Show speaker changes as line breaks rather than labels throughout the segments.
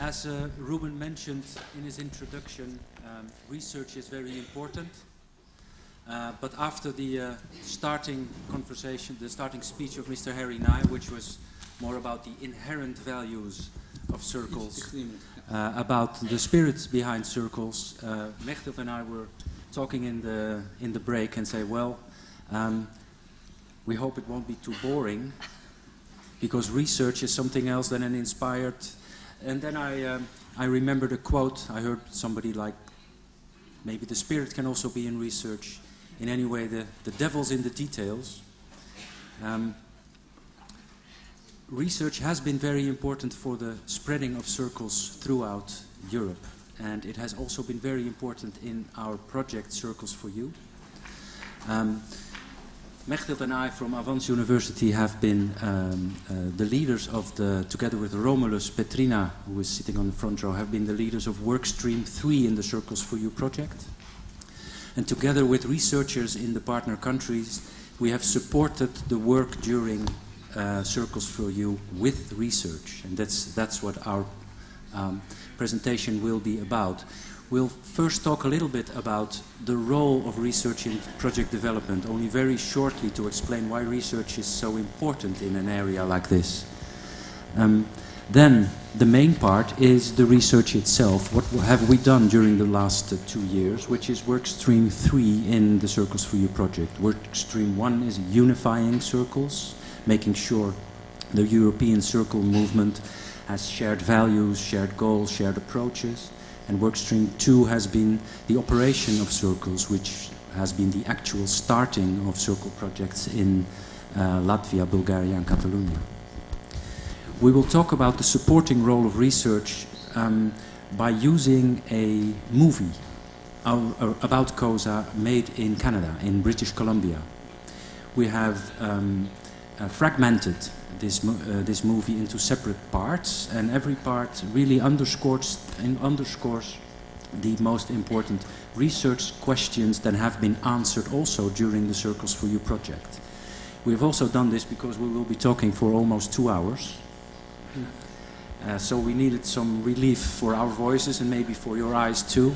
As uh, Ruben mentioned in his introduction, um, research is very important. Uh, but after the uh, starting conversation, the starting speech of Mr. Harry Nigh, which was more about the inherent values of circles, uh, about the spirit behind circles, uh, and I were talking in the, in the break and say, well, um, we hope it won't be too boring because research is something else than an inspired. And then I, um, I remembered a quote I heard somebody like, maybe the spirit can also be in research. In any way, the, the devil's in the details. Um, research has been very important for the spreading of circles throughout Europe. And it has also been very important in our project Circles for You. Um, Mechthild and I from Avans University have been um, uh, the leaders of the, together with Romulus, Petrina, who is sitting on the front row, have been the leaders of Workstream 3 in the Circles for You project. And together with researchers in the partner countries, we have supported the work during uh, Circles for You with research. And that's, that's what our um, presentation will be about. We'll first talk a little bit about the role of research in project development, only very shortly to explain why research is so important in an area like this. Um, then the main part is the research itself. What have we done during the last uh, two years, which is work stream 3 in the Circles for You project. Work stream 1 is unifying circles, making sure the European circle movement has shared values, shared goals, shared approaches. And workstream two has been the operation of circles, which has been the actual starting of circle projects in uh, Latvia, Bulgaria, and Catalonia. We will talk about the supporting role of research um, by using a movie about COSA made in Canada, in British Columbia. We have um, uh, fragmented this, uh, this movie into separate parts, and every part really underscores, and underscores the most important research questions that have been answered also during the Circles for You project. We've also done this because we will be talking for almost two hours. Uh, so we needed some relief for our voices and maybe for your eyes too.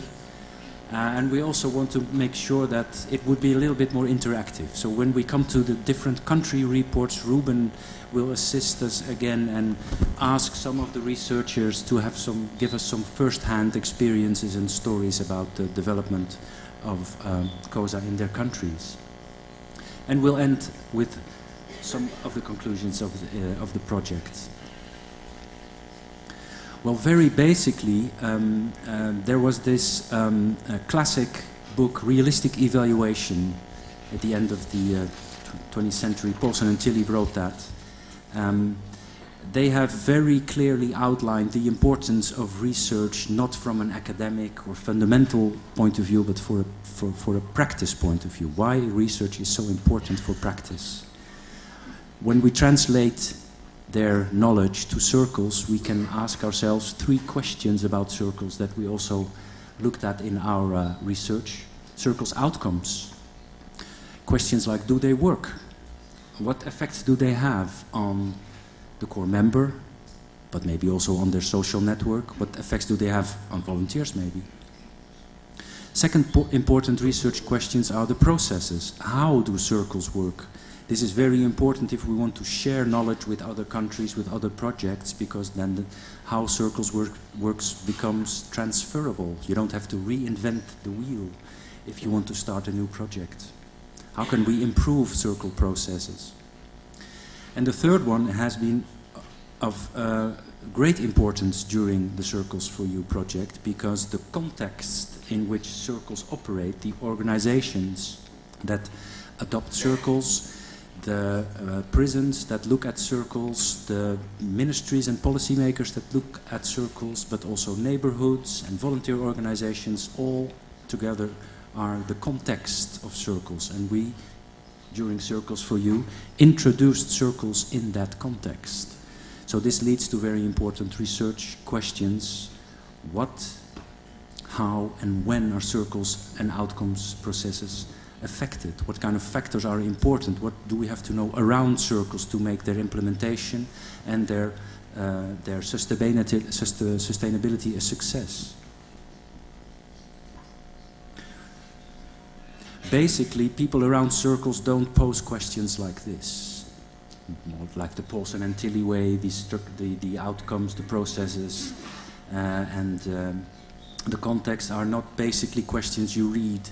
Uh, and we also want to make sure that it would be a little bit more interactive. So when we come to the different country reports, Ruben will assist us again and ask some of the researchers to have some, give us some first-hand experiences and stories about the development of um, COSA in their countries. And we'll end with some of the conclusions of the, uh, of the project. Well, very basically, um, uh, there was this um, uh, classic book, Realistic Evaluation, at the end of the uh, 20th century. Pawson and Tilley wrote that. Um, they have very clearly outlined the importance of research not from an academic or fundamental point of view, but for a, for, for a practice point of view. Why research is so important for practice. When we translate their knowledge to circles, we can ask ourselves three questions about circles that we also looked at in our uh, research. Circles outcomes. Questions like do they work? What effects do they have on the core member, but maybe also on their social network? What effects do they have on volunteers, maybe? Second important research questions are the processes. How do circles work? This is very important if we want to share knowledge with other countries, with other projects, because then the, how circles work works becomes transferable. You don't have to reinvent the wheel if you want to start a new project. How can we improve circle processes? And the third one has been of uh, great importance during the Circles for You project because the context in which circles operate, the organizations that adopt circles, the uh, prisons that look at circles, the ministries and policymakers that look at circles, but also neighborhoods and volunteer organizations all together are the context of circles. And we, during Circles for You, introduced circles in that context. So this leads to very important research questions. What, how, and when are circles and outcomes processes affected? What kind of factors are important? What do we have to know around circles to make their implementation and their uh, their sustainability, sustainability a success. Basically, people around circles don't pose questions like this. More like the Pawson and Tilley way, the, the, the outcomes, the processes, uh, and um, the context are not basically questions you read.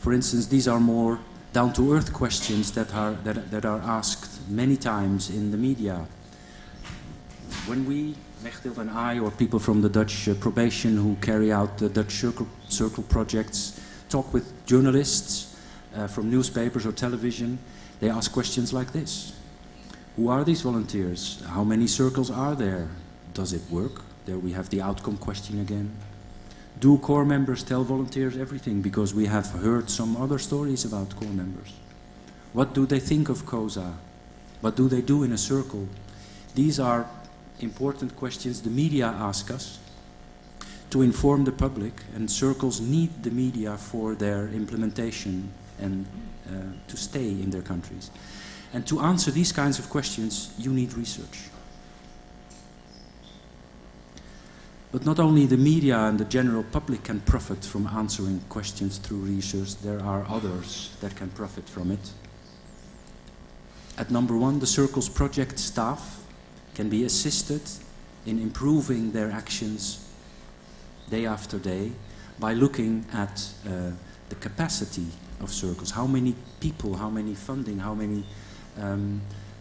For instance, these are more down-to-earth questions that are, that, that are asked many times in the media. When we, Mechthild and I, or people from the Dutch uh, probation who carry out the Dutch circle, circle projects, talk with journalists uh, from newspapers or television, they ask questions like this. Who are these volunteers? How many circles are there? Does it work? There we have the outcome question again. Do core members tell volunteers everything? Because we have heard some other stories about core members. What do they think of COSA? What do they do in a circle? These are important questions the media ask us to inform the public, and circles need the media for their implementation and uh, to stay in their countries. And to answer these kinds of questions, you need research. But not only the media and the general public can profit from answering questions through research, there are others that can profit from it. At number one, the Circles project staff can be assisted in improving their actions day after day by looking at uh, the capacity of circles. How many people, how many funding, how many um,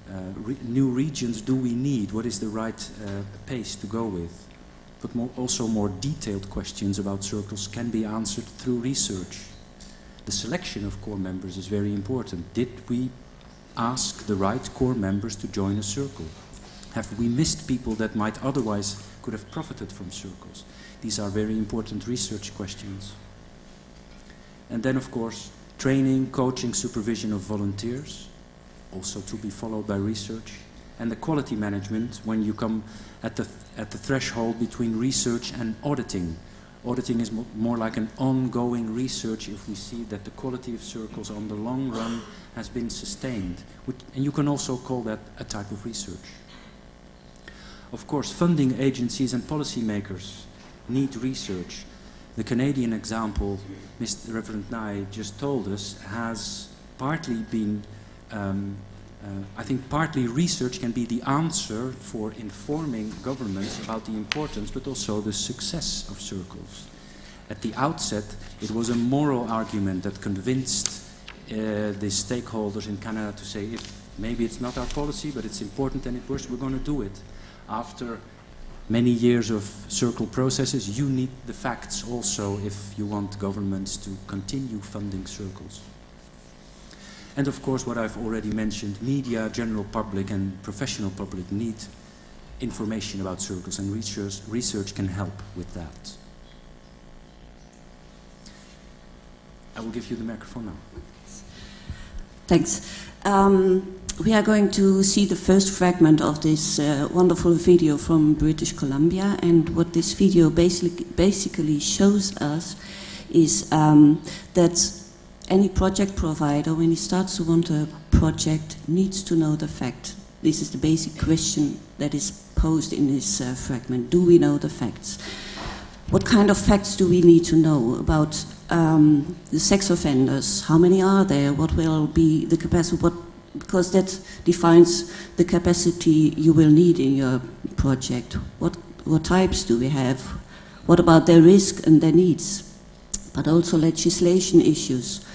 uh, re new regions do we need? What is the right uh, pace to go with? but more, also more detailed questions about circles can be answered through research. The selection of core members is very important. Did we ask the right core members to join a circle? Have we missed people that might otherwise could have profited from circles? These are very important research questions. And then, of course, training, coaching, supervision of volunteers, also to be followed by research and the quality management when you come at the, at the threshold between research and auditing. Auditing is mo more like an ongoing research if we see that the quality of circles on the long run has been sustained. Which, and you can also call that a type of research. Of course, funding agencies and policymakers need research. The Canadian example Mr. Reverend Nigh just told us has partly been um, uh, I think partly research can be the answer for informing governments about the importance but also the success of circles. At the outset, it was a moral argument that convinced uh, the stakeholders in Canada to say, if maybe it's not our policy, but it's important and it works, we're going to do it. After many years of circle processes, you need the facts also if you want governments to continue funding circles. And of course, what I've already mentioned, media, general public and professional public need information about circles and research, research can help with that. I will give you the microphone now.
Thanks. Um, we are going to see the first fragment of this uh, wonderful video from British Columbia, and what this video basically, basically shows us is um, that any project provider, when he starts to want a project, needs to know the fact. This is the basic question that is posed in this uh, fragment. Do we know the facts? What kind of facts do we need to know about um, the sex offenders? How many are there? What will be the capacity? What, because that defines the capacity you will need in your project. What, what types do we have? What about their risk and their needs? But also legislation issues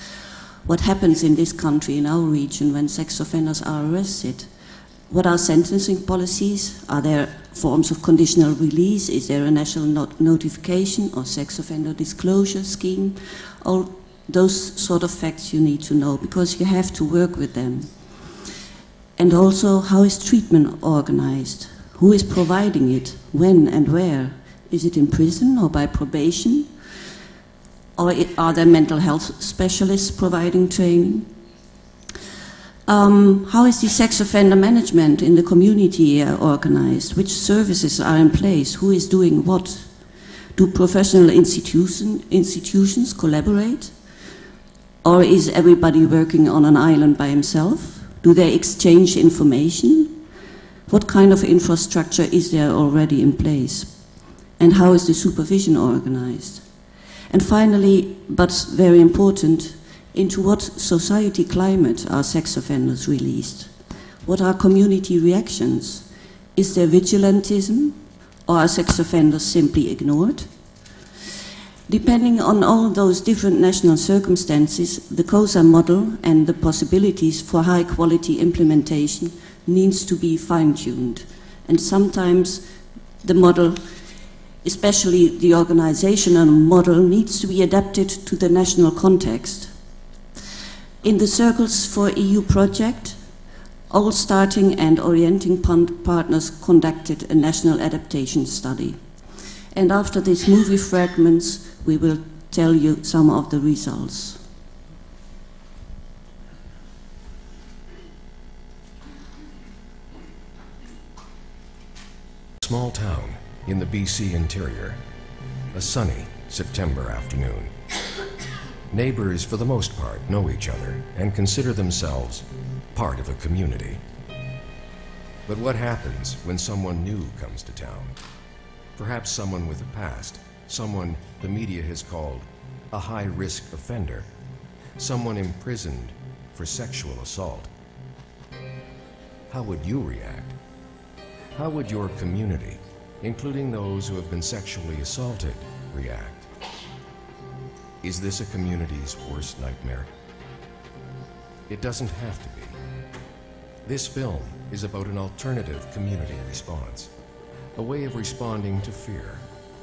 what happens in this country, in our region, when sex offenders are arrested. What are sentencing policies? Are there forms of conditional release? Is there a national not notification or sex offender disclosure scheme? All those sort of facts you need to know because you have to work with them. And also, how is treatment organized? Who is providing it? When and where? Is it in prison or by probation? or are there mental health specialists providing training? Um, how is the sex offender management in the community uh, organized? Which services are in place? Who is doing what? Do professional institution, institutions collaborate? Or is everybody working on an island by himself? Do they exchange information? What kind of infrastructure is there already in place? And how is the supervision organized? And finally, but very important, into what society climate are sex offenders released? What are community reactions? Is there vigilantism? Or are sex offenders simply ignored? Depending on all those different national circumstances, the COSA model and the possibilities for high quality implementation needs to be fine tuned. And sometimes the model, especially the organizational model, needs to be adapted to the national context. In the Circles for EU project, all starting and orienting partners conducted a national adaptation study. And after these movie fragments, we will tell you some of the results.
Small town in the BC interior. A sunny September afternoon. Neighbors, for the most part, know each other and consider themselves part of a community. But what happens when someone new comes to town? Perhaps someone with a past someone the media has called a high risk offender, someone imprisoned for sexual assault. How would you react? How would your community, including those who have been sexually assaulted, react? Is this a community's worst nightmare? It doesn't have to be. This film is about an alternative community response, a way of responding to fear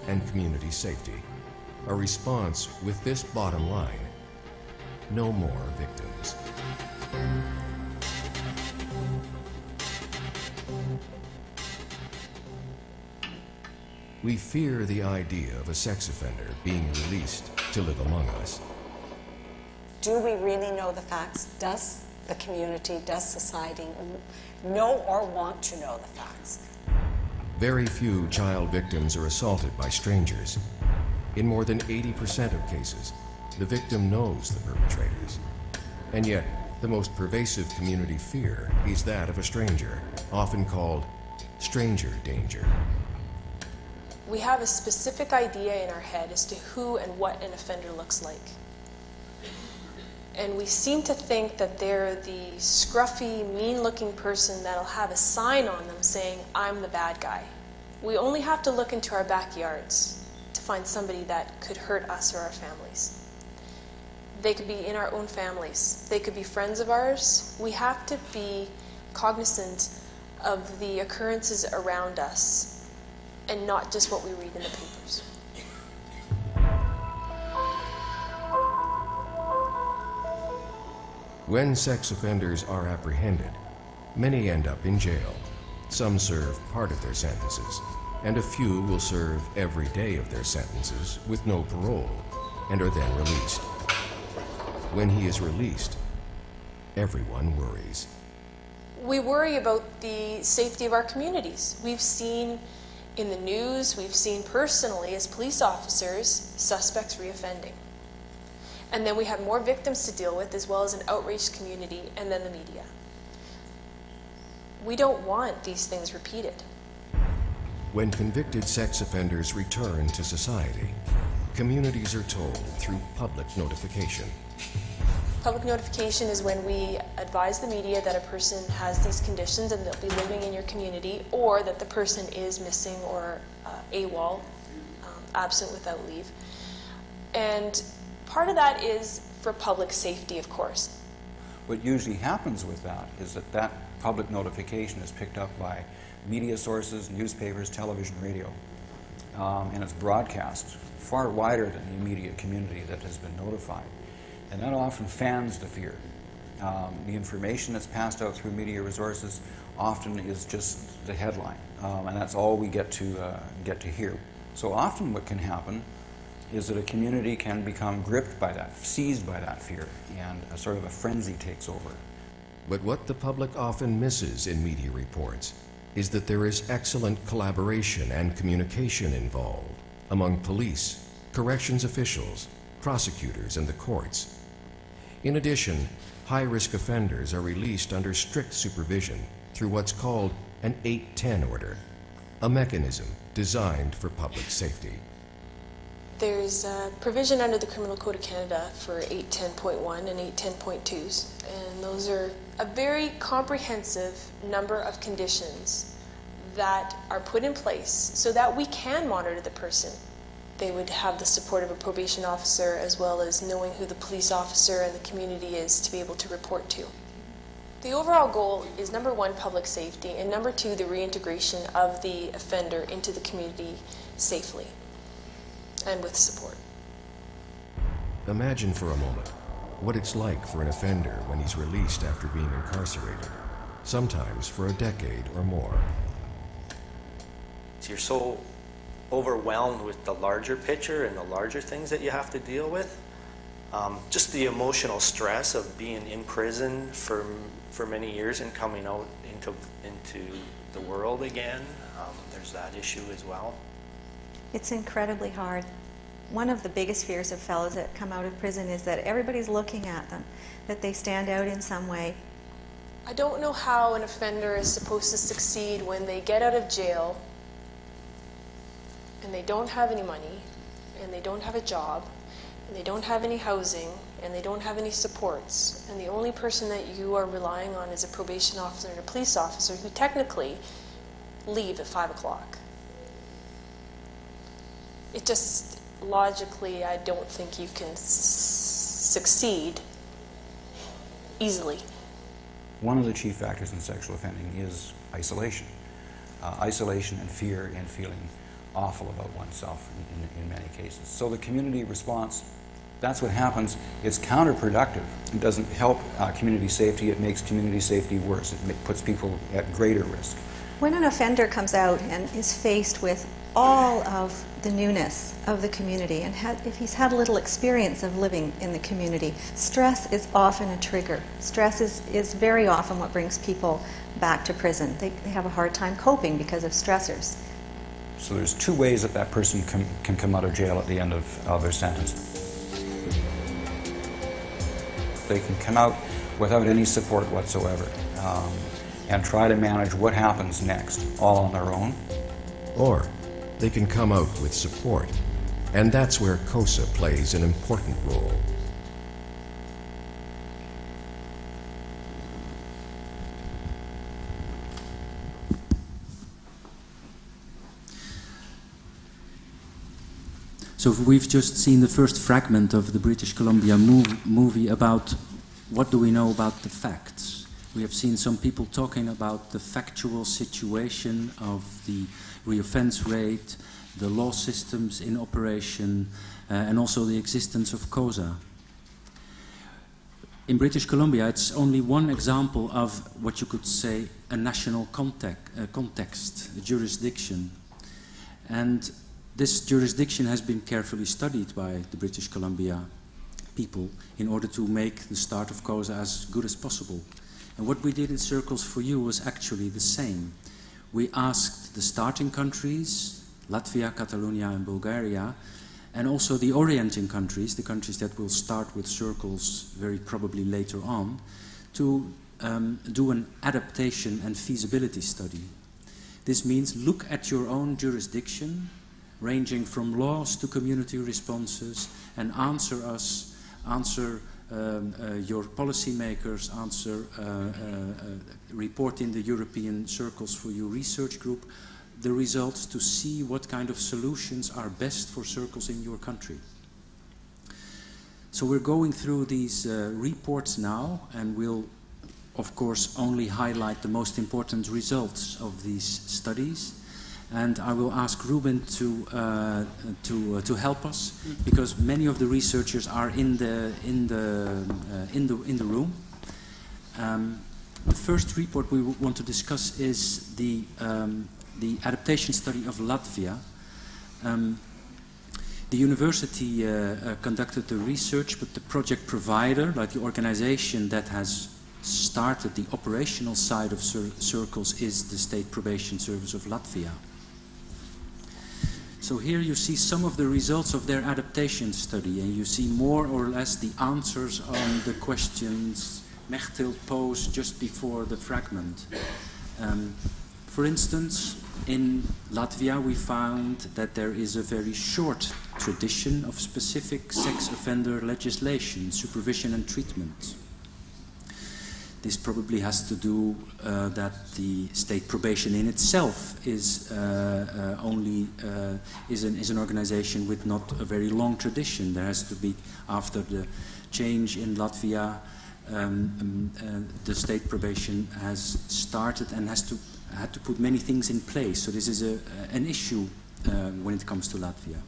and community safety. A response with this bottom line no more victims. We fear the idea of a sex offender being released to live among us.
Do we really know the facts? Does the community, does society know or want to know the facts?
Very few child victims are assaulted by strangers. In more than 80% of cases, the victim knows the perpetrators. And yet, the most pervasive community fear is that of a stranger, often called stranger danger.
We have a specific idea in our head as to who and what an offender looks like. And we seem to think that they're the scruffy, mean looking person that'll have a sign on them saying, I'm the bad guy. We only have to look into our backyards to find somebody that could hurt us or our families. They could be in our own families, they could be friends of ours. We have to be cognizant of the occurrences around us and not just what we read in the papers.
When sex offenders are apprehended, many end up in jail. Some serve part of their sentences, and a few will serve every day of their sentences with no parole and are then released. When he is released, everyone worries.
We worry about the safety of our communities. We've seen in the news, we've seen personally as police officers suspects reoffending. And then we have more victims to deal with, as well as an outraged community, and then the media. We don't want these things repeated.
When convicted sex offenders return to society, communities are told through public notification.
Public notification is when we advise the media that a person has these conditions and they'll be living in your community, or that the person is missing or uh, AWOL, um, absent without leave. And Part of that is for public safety, of course.
What usually happens with that is that that public notification is picked up by media sources, newspapers, television, radio, um, and it's broadcast far wider than the immediate community that has been notified. And that often fans the fear. Um, the information that's passed out through media resources often is just the headline, um, and that's all we get to, uh, get to hear. So often what can happen is that a community can become gripped by that, seized by that fear, and a sort of a frenzy takes over.
But what the public often misses in media reports is that there is excellent collaboration and communication involved among police, corrections officials, prosecutors, and the courts. In addition, high risk offenders are released under strict supervision through what's called an 810 order, a mechanism designed for public safety.
There's a provision under the Criminal Code of Canada for 810.1 and 810.2s, and those are a very comprehensive number of conditions that are put in place so that we can monitor the person. They would have the support of a probation officer as well as knowing who the police officer and the community is to be able to report to. The overall goal is number one, public safety, and number two, the reintegration of the offender into the community safely and with support.
Imagine for a moment what it's like for an offender when he's released after being incarcerated, sometimes for a decade or more.
You're so overwhelmed with the larger picture and the larger things that you have to deal with. Um, just the emotional stress of being in prison for for many years and coming out into into the world again. Um, there's that issue as well.
It's incredibly hard. One of the biggest fears of fellows that come out of prison is that everybody's looking at them, that they stand out in some way.
I don't know how an offender is supposed to succeed when they get out of jail and they don't have any money and they don't have a job and they don't have any housing and they don't have any supports and the only person that you are relying on is a probation officer and a police officer who technically leave at five o'clock. It just logically, I don't think you can s- succeed easily.
One of the chief factors in sexual offending is isolation. Uh, isolation and fear and feeling awful about oneself in, in, in many cases. So the community response, that's what happens. It's counterproductive. It doesn't help uh, community safety. It makes community safety worse. It puts people at greater risk.
When an offender comes out and is faced with all of the newness of the community, and ha- if he's had a little experience of living in the community, stress is often a trigger. Stress is, is very often what brings people back to prison. They, they have a hard time coping because of stressors.
So there's two ways that that person can, can come out of jail at the end of, of their sentence. They can come out without any support whatsoever um, and try to manage what happens next, all on their own.
Or they can come out with support, and that's where COSA plays an important role.
So we've just seen the first fragment of the British Columbia mov- movie about what do we know about the facts. We have seen some people talking about the factual situation of the reoffense rate, the law systems in operation, uh, and also the existence of COSA. In British Columbia, it's only one example of what you could say a national context, uh, context a jurisdiction. And this jurisdiction has been carefully studied by the British Columbia people in order to make the start of COSA as good as possible. And what we did in Circles for You was actually the same. We asked the starting countries, Latvia, Catalonia, and Bulgaria, and also the orienting countries, the countries that will start with Circles very probably later on, to um, do an adaptation and feasibility study. This means look at your own jurisdiction, ranging from laws to community responses, and answer us, answer um, uh, your policymakers, answer, uh, uh, report in the European Circles for You research group the results to see what kind of solutions are best for circles in your country. So we're going through these uh, reports now, and we'll, of course, only highlight the most important results of these studies and I will ask Ruben to uh, to uh, to help us because many of the researchers are in the in the uh, in the in the room. Um, the first report we want to discuss is the um, the adaptation study of Latvia. Um, the university uh, uh, conducted the research, but the project provider, like the organization that has started the operational side of cir circles, is the State Probation Service of Latvia. So here you see some of the results of their adaptation study, and you see more or less the answers on the questions Mechthild posed just before the fragment. Um, For instance, in Latvia, we found that there is a very short tradition of specific sex offender legislation, supervision, and treatment. This probably has to do uh, that the state probation in itself is uh, uh, only uh, is an, is an organization with not a very long tradition. There has to be after the change in Latvia, um, um, uh, the state probation has started and has to had to put many things in place. So this is a, an issue uh, when it comes to Latvia.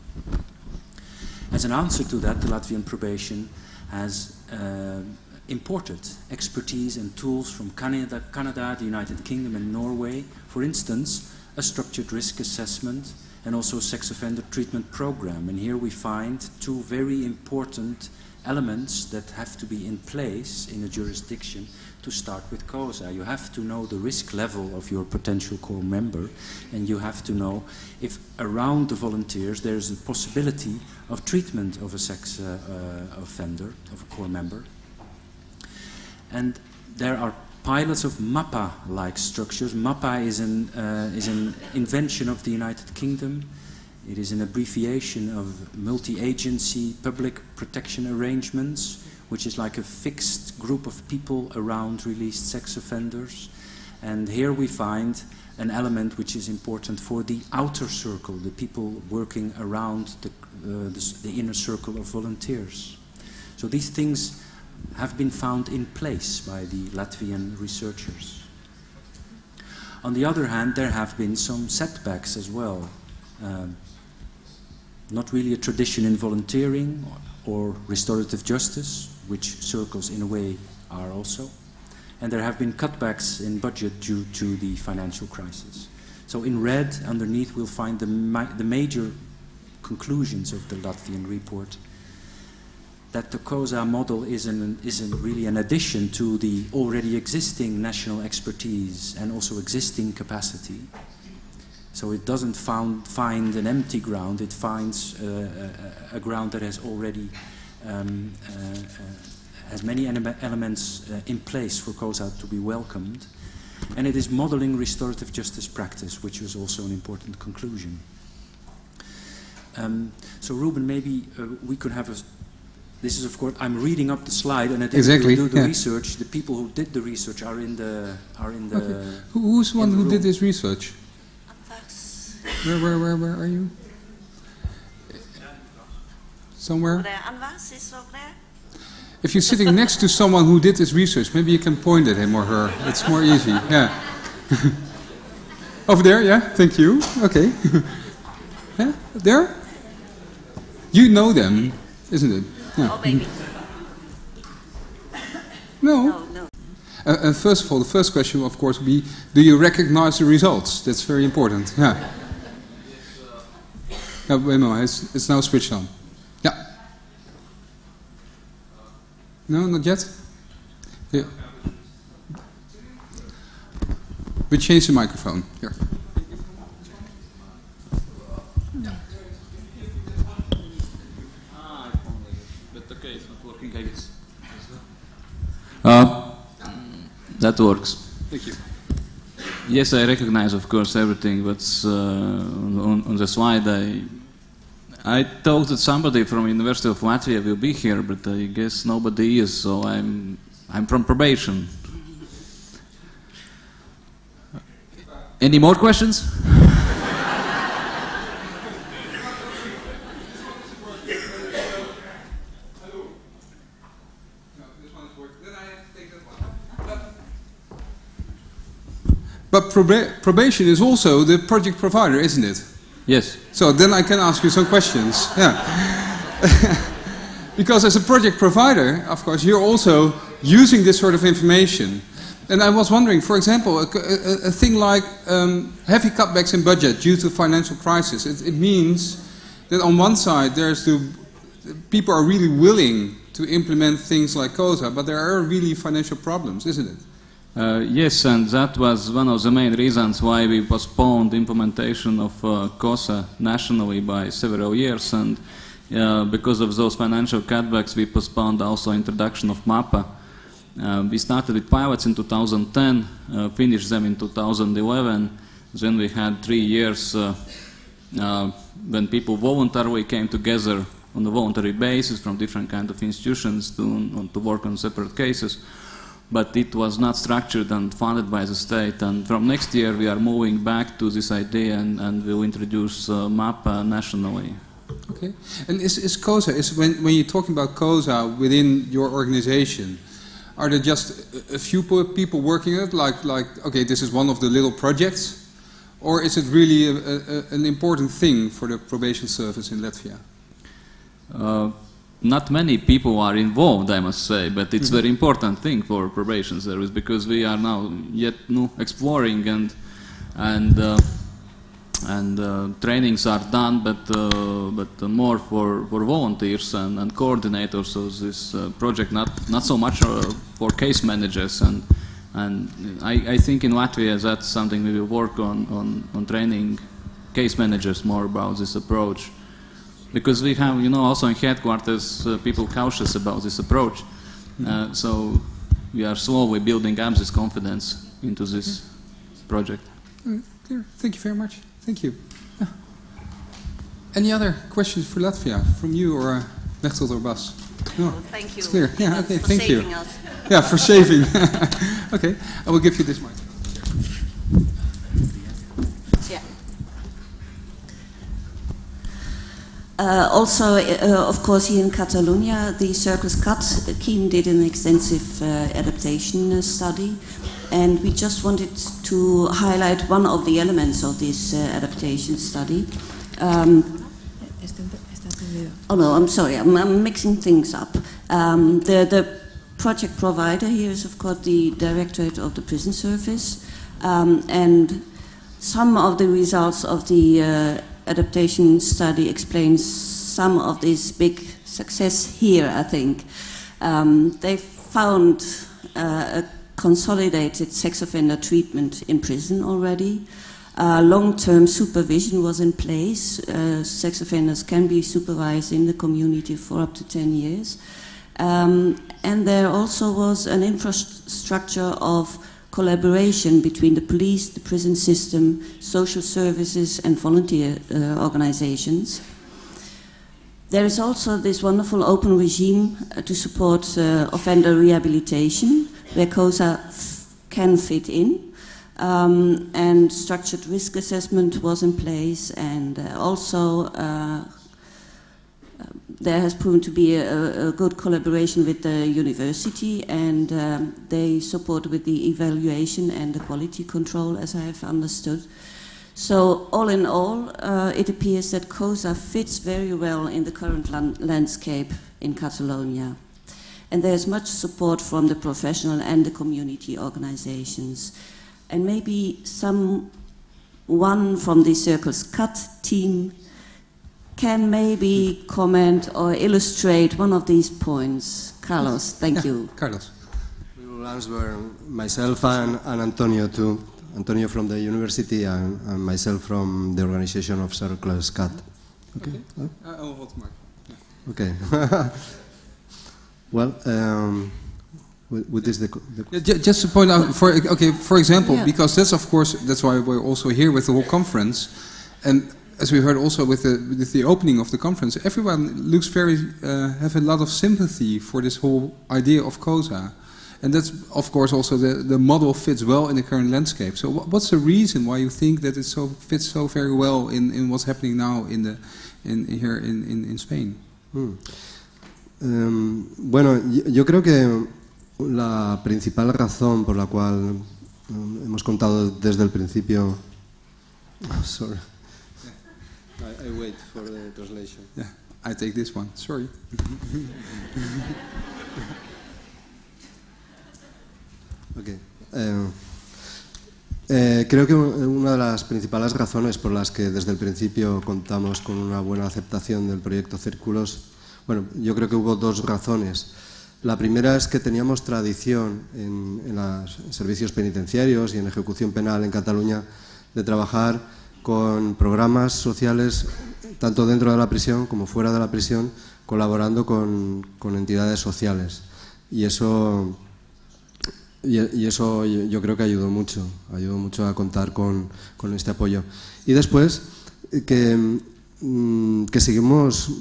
As an answer to that, the Latvian probation has uh, imported expertise and tools from Canada, Canada, the United Kingdom, and Norway. For instance, a structured risk assessment and also a sex offender treatment program. And here we find two very important elements that have to be in place in a jurisdiction to start with COSA. You have to know the risk level of your potential core member, and you have to know if around the volunteers there's a possibility of treatment of a sex uh, uh, offender, of a core member. And there are pilots of MAPPA-like structures. MAPPA is an, uh, is an invention of the United Kingdom. It is an abbreviation of multi-agency public protection arrangements, which is like a fixed group of people around released sex offenders. And here we find an element which is important for the outer circle, the people working around the, uh, the, the inner circle of volunteers. So these things have been found in place by the Latvian researchers. On the other hand, there have been some setbacks as well. Um, not really a tradition in volunteering or, or restorative justice, which circles in a way are also. And there have been cutbacks in budget due to the financial crisis. So in red, underneath, we'll find the, ma the major conclusions of the Latvian report that the COSA model isn't, isn't really an addition to the already existing national expertise and also existing capacity. So it doesn't found, find an empty ground, it finds uh, a, a, ground that has already um, uh, uh, has many elements uh, in place for COSA to be welcomed. And it is modeling restorative justice practice, which was also an important conclusion. Um, so Ruben, maybe uh, we could have a this is of course I'm reading up the slide and I didn't
exactly,
do the
yeah.
research. The people who did the research are in the are in the.
Okay. Who's the one who
room.
did this research? Where where where where are you? Somewhere. If you're sitting next to someone who did this research, maybe you can point at him or her. It's more easy. Yeah. Over there, yeah. Thank you. Okay. yeah, there. You know them, isn't it?
Oh, baby.
No.
No, no.
Uh, uh, first of all, the first question, of course, would be: Do you recognize the results? That's very important. Yeah. No, wait a moment. It's, it's now switched on. Yeah. No, not yet. Yeah. We change the microphone. Here.
Uh, that works.
Thank you.
Yes, I recognize, of course, everything, but uh, on, on, the slide, I I thought that somebody from University of Latvia will be here, but I guess nobody is, so I'm I'm from probation. Any more questions?
But proba probation is also the project provider, isn't it?
Yes.
So then I can ask you some questions. Yeah. because as a project provider, of course, you're also using this sort of information. And I was wondering, for example, a, a, a thing like um, heavy cutbacks in budget due to financial crisis. It, it means that on one side, there's the people are really willing to implement things like COSA, but there are really financial problems, isn't it?
Uh, yes, and that was one of the main reasons why we postponed implementation of uh, COSA nationally by several years. And uh, because of those financial cutbacks, we postponed also introduction of MAPPA. Uh, we started with pilots in 2010, uh, finished them in 2011, Then we had three years uh, when people voluntarily came together on a voluntary basis from different kind of institutions to, to work on separate cases. But it was not structured and funded by the state. And from next year, we are moving back to this idea and, and we'll introduce uh, MAPPA nationally.
Okay. And is, is COSA, is when, when you're talking about COSA within your organization, are there just a, few people working it, like, like, okay, this is one of the little projects? Or is it really a, a, an important thing for the probation service in Latvia?
Uh, not many people are involved, I must say, but it's mm -hmm. very important thing for probation service because we are now yet no, exploring and and uh, and uh, trainings are done, but uh, but more for, for volunteers and, and coordinators. So this uh, project not not so much uh, for case managers and and I, I think in Latvia that's something we will work on, on on training case managers more about this approach because we have, you know, also in headquarters, uh, people cautious about this approach. Uh, so we are slowly building up this confidence into this project.
Thank you very much. Thank you. Yeah. Any other questions for Latvia from you or uh, Bertolt or Bas?
No. Well, thank you.
It's clear. Yeah, okay, thank you.
Us.
Yeah, for saving. okay, I will give you this mic.
Uh, also, uh, of course, here in Catalonia, the Circles Cut team did an extensive uh, adaptation study, and we just wanted to highlight one of the elements of this uh, adaptation study. Um, oh no, I'm sorry, I'm, I'm mixing things up. Um, the, the project provider here is, of course, the Directorate of the Prison Service, um, and some of the results of the uh, adaptation study explains some of this big success here, I think. Um, they found uh, a consolidated sex offender treatment in prison already. Uh, long-term supervision was in place. Uh, sex offenders can be supervised in the community for up to 10 years. Um, and there also was an infrastructure of collaboration between the police, the prison system, social services, and volunteer uh, organizations. There is also this wonderful open regime uh, to support uh, offender rehabilitation, where COSA can fit in. Um, and structured risk assessment was in place, and uh, also uh, there has proven to be a, a, good collaboration with the university and um, they support with the evaluation and the quality control as I have understood. So all in all, uh, it appears that COSA fits very well in the current landscape in Catalonia. And there's much support from the professional and the community organizations. And maybe some one from the Circles Cut team can maybe comment or illustrate one of these points. Carlos, thank
yeah,
you.
Carlos.
We will answer myself and, and, Antonio too. Antonio from the university and, and myself from the organization of Circles Cut.
Okay. okay. Uh, I'll hold the mic.
Okay. well, um, with, this the, the
just to point out for okay for example yeah. because that's of course that's why we're also here with the whole conference and as we heard also with the, with the opening of the conference, everyone looks very, uh, have a lot of sympathy for this whole idea of COSA. And that's, of course, also the, the model fits well in the current landscape. So what's the reason why you think that it so fits so very well in, in what's happening now in the, in, here in, in, in Spain?
Hmm. Um, bueno, yo creo que la principal razón por la cual um, hemos contado desde el principio... sorry.
I, I wait for the translation. Yeah, I take this one. Sorry.
okay. Eh, eh, creo que una de las principales razones por las que desde el principio contamos con una buena aceptación del proyecto Círculos, bueno, yo creo que hubo dos razones. La primera es que teníamos tradición en, en los servicios penitenciarios y en ejecución penal en Cataluña de trabajar con programas sociales tanto dentro de la prisión como fuera de la prisión, colaborando con, con entidades sociales. Y eso y, eso yo, creo que ayudó mucho, ayudó mucho a contar con, con este apoyo. Y después, que, mm, que seguimos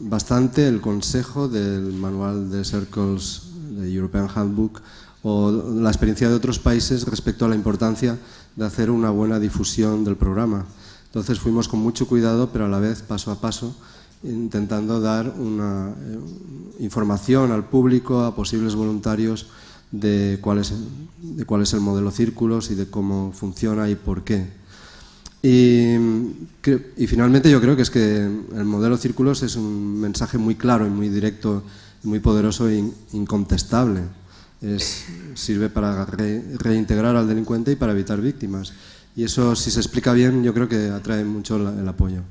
bastante el consejo del manual de Circles, de European Handbook, o la experiencia de otros países respecto a la importancia de hacer una buena difusión del programa. Entonces fuimos con mucho cuidado, pero a la vez paso a paso, intentando dar una eh, información al público, a posibles voluntarios, de cuál, es, de cuál es el modelo círculos y de cómo funciona y por qué. Y, y, finalmente yo creo que es que el modelo círculos es un mensaje muy claro y muy directo, muy poderoso e incontestable. Es, sirve para reintegrar al delincuente y para evitar víctimas. Y eso, si se explica bien, yo creo que atrae mucho el apoyo.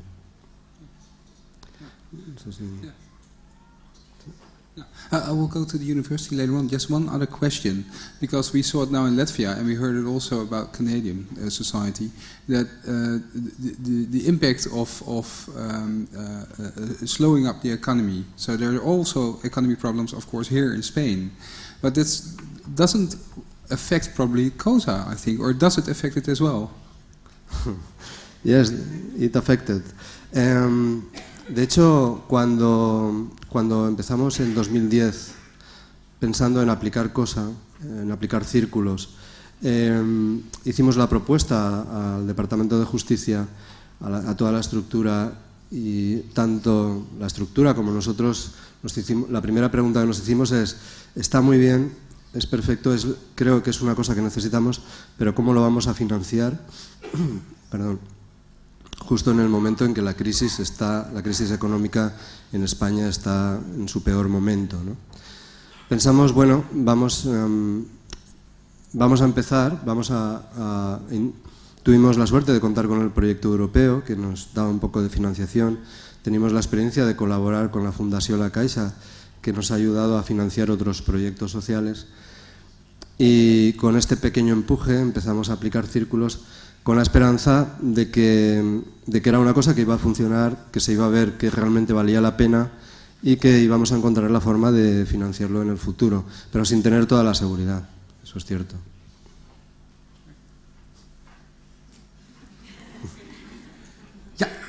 I will go to the university later on. Just one other question, because we saw it now in Latvia, and we heard it also about Canadian uh, society, that uh, the, the, the, impact of, of um, uh, uh, slowing up the economy. So there are also economic problems, of course, here in Spain. But this doesn't affect probably COSA, I think, or does it affect it as well?
yes, it affected. Um, de hecho, cuando, empezamos en 2010 pensando en aplicar COSA, en aplicar círculos, eh, hicimos la propuesta al Departamento de Justicia, a, toda la estructura y tanto la estructura como nosotros, nos hicimos, la primera pregunta que nos hicimos es, está muy bien, es perfecto, es, creo que es una cosa que necesitamos, pero ¿cómo lo vamos a financiar? Perdón justo en el momento en que la crisis está, la crisis económica en España está en su peor momento. Pensamos, bueno, vamos, um, vamos a empezar, vamos a, tuvimos la suerte de contar con el proyecto europeo que nos daba un poco de financiación, tenemos la experiencia de colaborar con la Fundación La Caixa que nos ha ayudado a financiar otros proyectos sociales y con este pequeño empuje empezamos a aplicar círculos con la esperanza de que, de que era una cosa que iba a funcionar, que se iba a ver que realmente valía la pena y que íbamos a encontrar la forma de financiarlo en el futuro, pero sin tener toda la seguridad. Eso es cierto.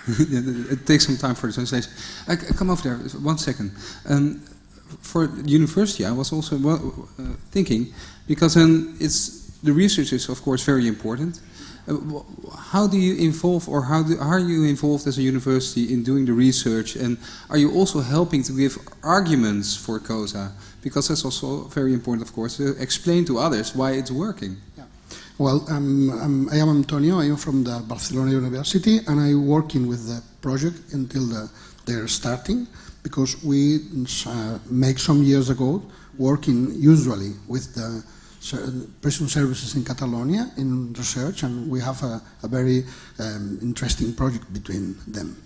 it takes some time for the translation. I, come over there, one second. Um, for university, I was also uh, thinking, because um, it's, the research is, of course, very important. Uh, how do you involve, or how, do, are you involved as a university in doing the research, and are you also helping to give arguments for COSA? Because that's also very important, of course, to explain to others why it's working.
Well, um, um, I am Antonio. I am from the Barcelona University, and I working with the project until the, they're starting because we uh, make some years ago working usually with the prison services in Catalonia in research, and we have a, a very um, interesting project between them.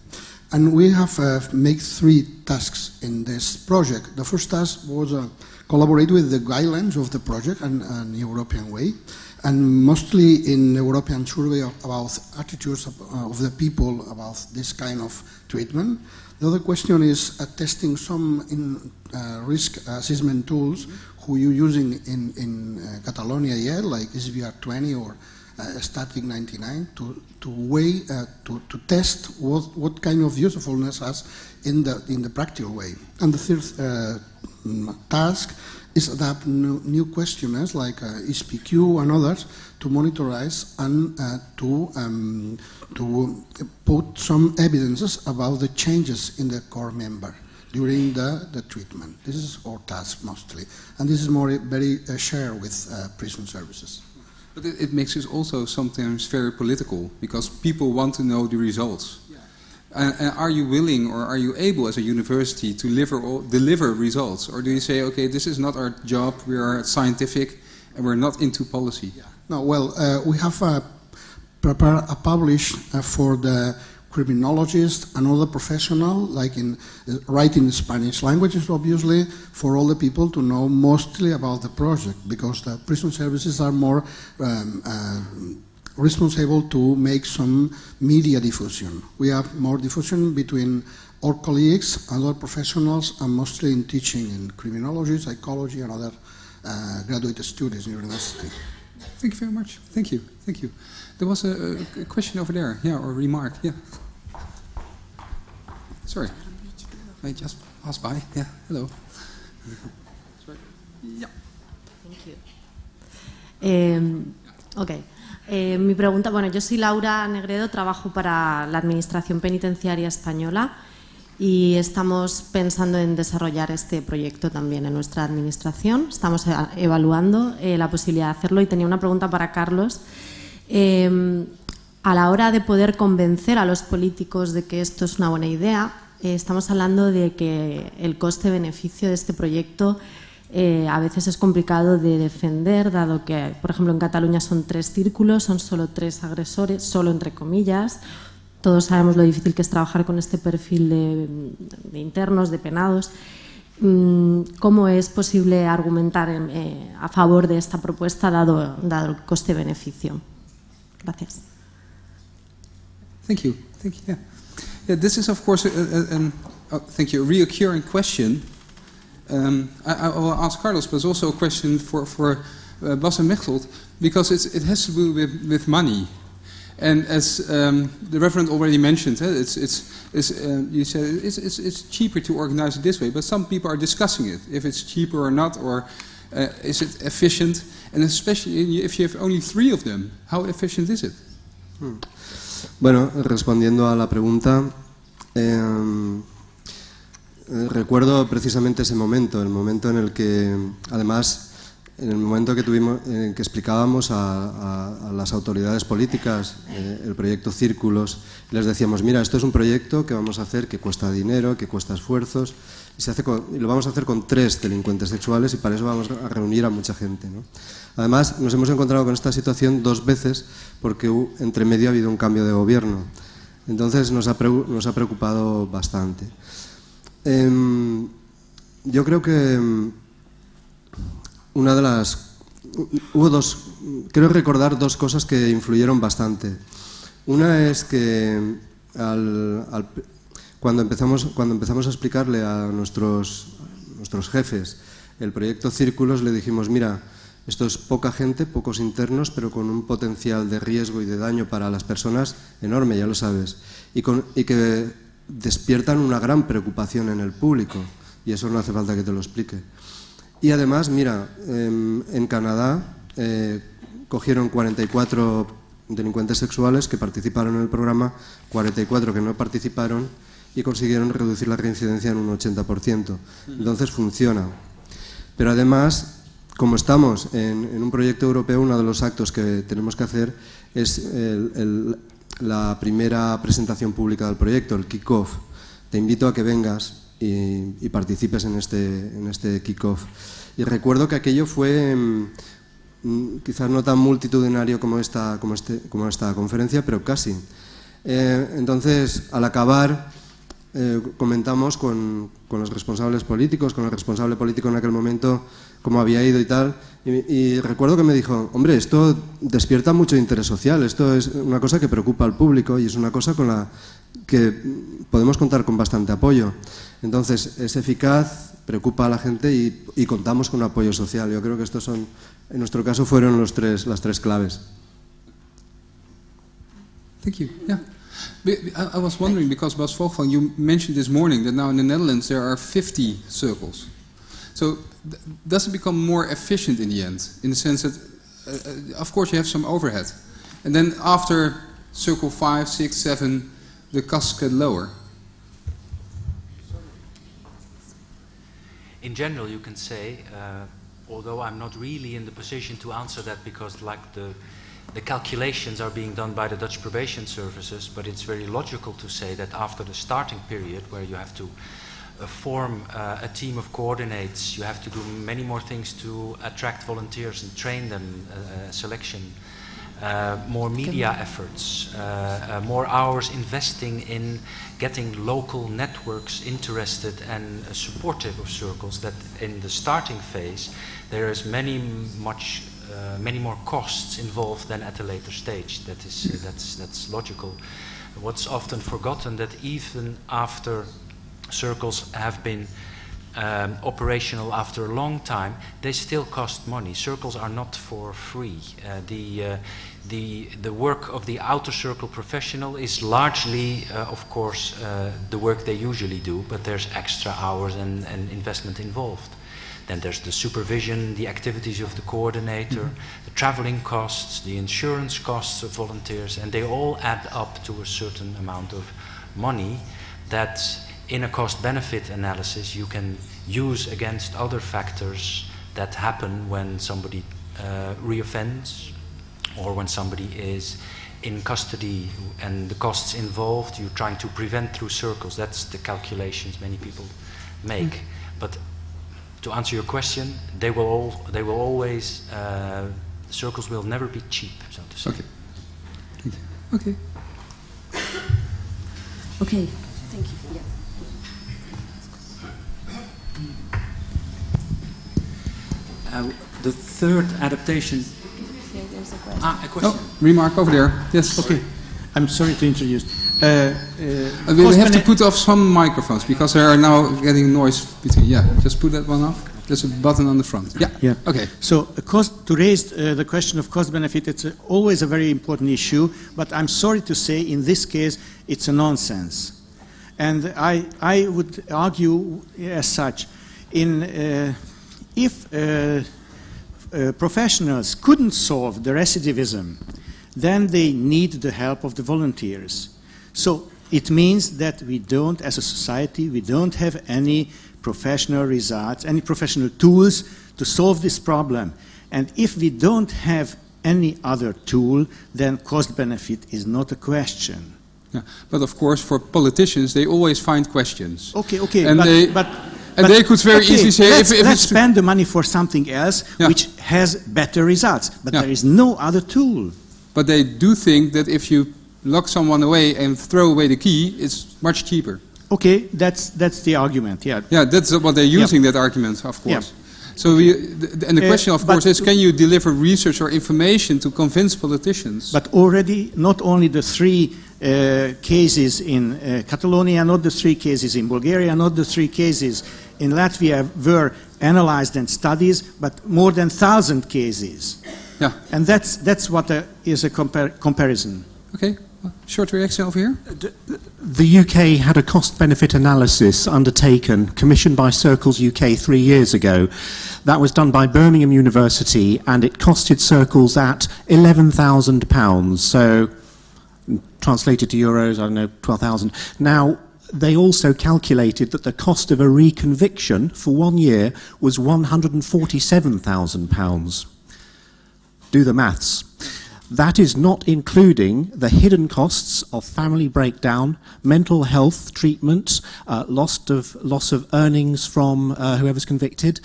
And we have uh, made three tasks in this project. The first task was uh, collaborate with the guidelines of the project and an European way, and mostly in European survey about attitudes of, uh, of the people about this kind of treatment. The other question is uh, testing some in, uh, risk assessment tools who you're using in, in uh, Catalonia yet, like SVR 20 or uh, Static 99, to, to weigh, uh, to, to test what, what kind of usefulness has in the, in the practical way. And the third task is adapt new, new questionnaires like uh, SPQ and others to monitorize and uh, to, um, to put some evidences about the changes in the core member during the, the treatment. This is our task mostly. And this is more very uh, shared with uh, prison services.
But it, it, makes it also sometimes very political because people want to know the results. Are you willing or are you able as a university to deliver, deliver results? Or do you say, okay, this is not our job, we are scientific and we're not into policy?
Yeah. No, well, uh, we have uh, prepared a publish uh, for the criminologist, and other professional, like in uh, writing Spanish languages, obviously, for all the people to know mostly about the project, because the prison services are more um, uh, responsible to make some media diffusion. We have more diffusion between our colleagues and other professionals, and mostly in teaching in criminology, psychology, and other uh, graduate students in university.
Thank you very much. Thank you. Thank you. There was a, a question over there, yeah, or a remark, yeah. Sorry, I just passed by. Yeah, hello. Sorry. Yeah.
Thank you. Eh, ok. Eh, mi pregunta, bueno, yo soy Laura Negredo, trabajo para la Administración Penitenciaria Española y estamos pensando en desarrollar este proyecto también en nuestra administración. Estamos evaluando eh, la posibilidad de hacerlo y tenía una pregunta para Carlos. Eh, a la hora de poder convencer a los políticos de que esto es una buena idea, eh, estamos hablando de que el coste-beneficio de este proyecto a veces es complicado de defender, dado que, por ejemplo, en Cataluña son tres círculos, son solo tres agresores, solo entre comillas, todos sabemos lo difícil que es trabajar con este perfil de, internos, de penados. Mm, ¿Cómo es posible argumentar eh, a favor de esta propuesta dado, el coste-beneficio? Gracias.
Thank you. Thank you. This is, of course, a, a, question. Um, I, I, will ask Carlos, but it's also a question for, for uh, Bas and Mechthild, because it has to do with, with money. And as um, the Reverend already mentioned, it's, it's, it's, uh, you said it's, it's, it's, cheaper to organize it this way, but some people are discussing it, if it's cheaper or not, or uh, is it efficient? And especially if you have only three of them, how efficient is it?
Hmm. Bueno, respondiendo a la pregunta, eh, recuerdo precisamente ese momento, el momento en el que, además, en el momento que en que explicábamos a, las autoridades políticas eh, el proyecto Círculos, les decíamos, mira, esto es un proyecto que vamos a hacer que cuesta dinero, que cuesta esfuerzos, y, se hace lo vamos a hacer con tres delincuentes sexuales y para eso vamos a reunir a mucha gente. Además, nos hemos encontrado con esta situación dos veces porque entre medio ha habido un cambio de gobierno. Entonces nos ha preocupado bastante. Em, yo creo que em, una de las... Hubo dos... Quiero recordar dos cosas que influyeron bastante. Una es que cuando, empezamos, cuando empezamos a explicarle a nuestros, nuestros jefes el proyecto Círculos, le dijimos, mira, esto es poca gente, pocos internos, pero con un potencial de riesgo y de daño para las personas enorme, ya lo sabes, y, y que despiertan una gran preocupación en el público, y eso no hace falta que te lo explique. Y además, mira, em, en Canadá eh, cogieron 44 delincuentes sexuales que participaron en el programa, 44 que no participaron y consiguieron reducir la reincidencia en un 80%. Entonces funciona. Pero además, como estamos en, un proyecto europeo, uno de los actos que tenemos que hacer es la primera presentación pública del proyecto, el kick-off. Te invito a que vengas y, participes en este, en este kick-off. Y recuerdo que aquello fue mm, mm, quizás no tan multitudinario como esta, como este, como esta conferencia, pero casi. Eh, entonces, al acabar, eh, comentamos con, los responsables políticos, con el responsable político en aquel momento, cómo había ido y tal. Y, recuerdo que me dijo, hombre, esto despierta mucho interés social, esto es una cosa que preocupa al público y es una cosa con la que podemos contar con bastante apoyo. Entonces, es eficaz, preocupa a la gente y, contamos con apoyo social. Yo creo que estos son, en nuestro caso, fueron los tres, las tres claves.
Thank you. I was wondering because Bas Vogel, you mentioned this morning that now in the Netherlands there are 50 circles. So does it become more efficient in the end, in the sense that, uh, uh, of course, you have some overhead, and then after circle five, six, seven, the costs get lower.
in general, you can say, uh, although I'm not really in the position to answer that because like the, the calculations are being done by the Dutch probation services, but it's very logical to say that after the starting period where you have to uh, form uh, a team of coordinates, you have to do many more things to attract volunteers and train them, uh, selection, uh, more media efforts, uh, uh, more hours investing in getting local networks interested and uh, supportive of circles that in the starting phase there is many much uh, many more costs involved than at a later stage that is uh, that's that's logical what's often forgotten that even after circles have been um, operational after a long time, they still cost money. Circles are not for free. Uh, the, uh, the, the work of the outer circle professional is largely, uh, of course, uh, the work they usually do, but there's extra hours and, and investment involved. Then there's the supervision, the activities of the coordinator, mm -hmm. the traveling costs, the insurance costs of volunteers, and they all add up to a certain amount of money that in a cost benefit analysis you can use against other factors that happen when somebody uh, reoffends or when somebody is in custody and the costs involved you're trying to prevent through circles that's the calculations many people make mm. but to answer your question they will all they will always uh, circles will never be cheap so to say
okay okay
okay thank you yeah.
Uh, the third adaptation.
there's a
question. Ah, a question.
Oh, remark over there. Yes.
Okay. I'm sorry to introduce. Uh,
uh, we have to put off some microphones because they are now getting noise between. Yeah, just put that one off. There's a button on the front. Yeah.
Yeah.
Okay.
So, cost, to raise uh, the question of cost benefit, it's a, always a very important issue. But I'm sorry to say, in this case, it's a nonsense. And I, I would argue as such. In uh, if uh, uh, professionals couldn't solve the recidivism, then they need the help of the volunteers. So it means that we don't, as a society, we don't have any professional results, any professional tools to solve this problem. And if we don't have any other tool, then cost benefit is not a question.
Yeah. But of course, for politicians, they always find questions.
Okay, okay,
and
but,
they,
but
and
but,
they could very
okay,
easily say,
let's,
if, if
let's spend the money for something else
Yeah.
which has better results. But
Yeah.
there is no other tool.
But they do think that if you lock someone away and throw away the key, it's much cheaper.
Okay, that's that's the argument. Yeah.
Yeah, that's what they're
Yeah.
using that argument, of
Yeah.
course. So we, th- and the
Uh,
question, of course, is: Can you deliver research or information to convince politicians?
But already, not only the three uh, cases in uh, Catalonia, not the three cases in Bulgaria, not the three cases in Latvia were analyzed and studied, but more than thousand cases.
Yeah.
And that's that's what uh, is a compar- comparison.
Okay, short reaction over here.
The UK had a cost benefit analysis undertaken, commissioned by Circles UK three years ago. That was done by Birmingham University and it costed Circles at £11,000. So, translated to euros, I don't know, 12,000. Now, they also calculated that the cost of a reconviction for one year was £147,000. Do the maths. That is not including the hidden costs of family breakdown, mental health treatment, uh, loss, of, loss of earnings from uh, whoever's convicted.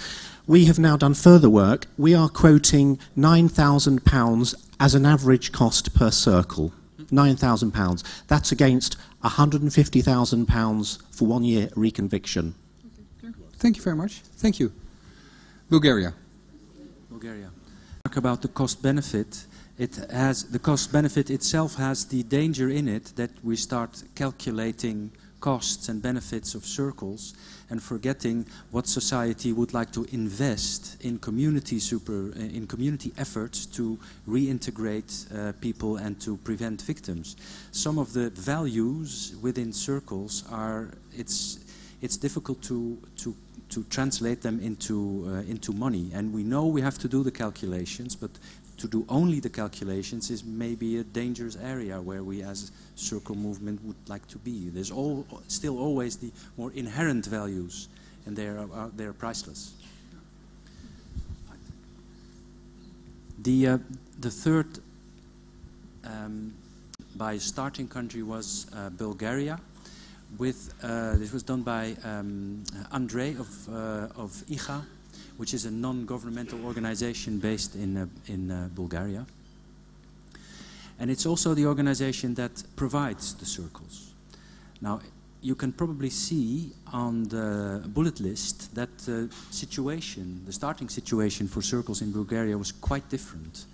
We have now done further work. We are quoting £9,000 as an average cost per circle. £9,000. That's against £150,000 for one year reconviction.
Thank you very much. Thank you. Bulgaria.
Bulgaria. Talk about the cost benefit. It has the cost benefit itself has the danger in it that we start calculating costs and benefits of circles and forgetting what society would like to invest in community super in community efforts to reintegrate uh, people and to prevent victims. Some of the values within circles are it's it's difficult to to to translate them into uh, into money and we know we have to do the calculations but to do only the calculations is maybe a dangerous area where we as circle movement would like to be. There's all, still always the more inherent values and they're, uh, they're priceless. The, uh, the third um, by starting country was uh, Bulgaria. With, uh, this was done by um, Andrei of, uh, of IHA, which is a non-governmental organization based in, uh, in uh, Bulgaria. And it's also the organization that provides the circles. Now, you can probably see on the bullet list that the situation, the starting situation for circles in Bulgaria was quite different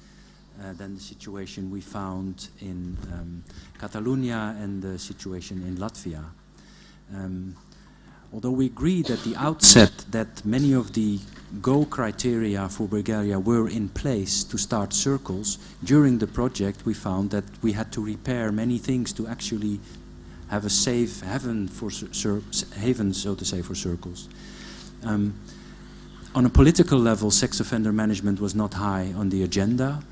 uh, than the situation we found in um, Catalonia and the situation in Latvia. Um, although we agreed at the outset that many of the go criteria for Bulgaria were in place to start circles, during the project we found that we had to repair many things to actually have a safe haven, for haven so to say, for circles. Um, on a political level, sex offender management was not high on the agenda.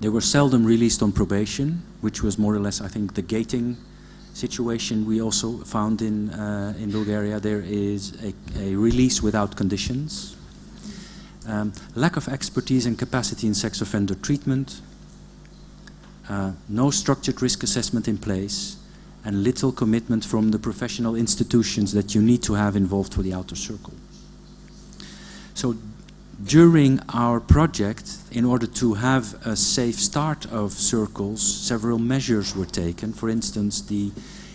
They were seldom released on probation, which was more or less, I think, the gating situation we also found in, uh, in Bulgaria. There is a, a release without conditions. Um, lack of expertise and capacity in sex offender treatment. Uh, no structured risk assessment in place and little commitment from the professional institutions that you need to have involved for the outer circle. So during our project, in order to have a safe start of circles, several measures were taken. For instance, the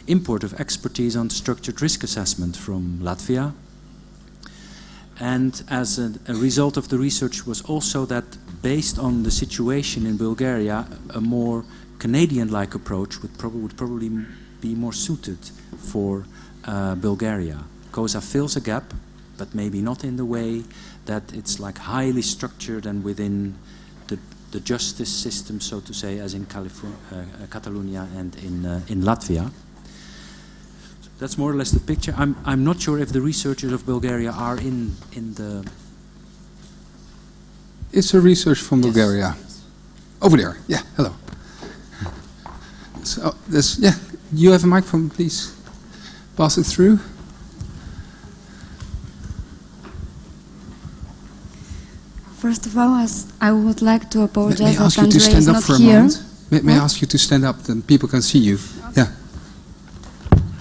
import of expertise on structured risk assessment from Latvia. And as a, a result of the research was also that based on the situation in Bulgaria, a more Canadian-like approach would, prob would probably be more suited for uh, Bulgaria. COSA fills a gap, but maybe not in the way that it's like highly structured and within the, the justice system, so to say, as in California, uh, Catalonia and in, uh, in Latvia. So that's more or less the picture. I'm, I'm not sure if the researchers of Bulgaria are in, in the...
It's a research from yes. Bulgaria. Over there, yeah, hello. So, this, yeah, you have a microphone, please. Pass it through.
First of all, I would like to apologize
may, may I ask you to stand up for a here. May, may I ask you to stand up, then people can see you. Okay. Yeah.